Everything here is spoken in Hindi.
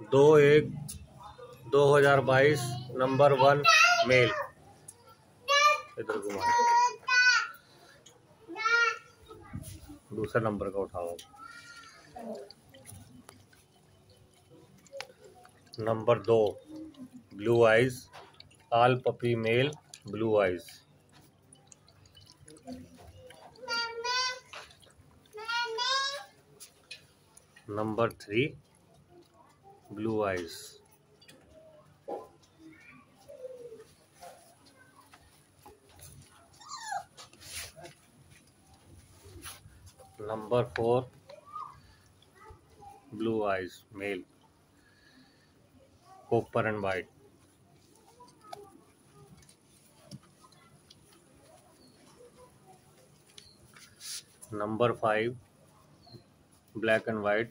दो एक दो हज़ार बाईस, नंबर वन मेल। इधर घुमा। दूसरे नंबर का उठाओ। नंबर दो, blue eyes, all puppy male, blue eyes. Number three blue eyes number 4 blue eyes male copper and white number 5 black and white